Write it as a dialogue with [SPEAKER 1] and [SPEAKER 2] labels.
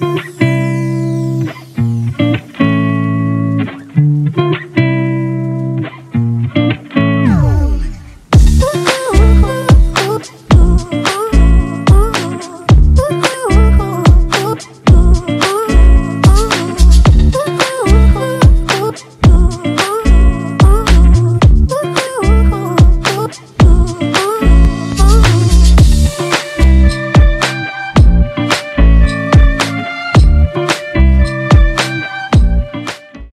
[SPEAKER 1] Mm-hmm.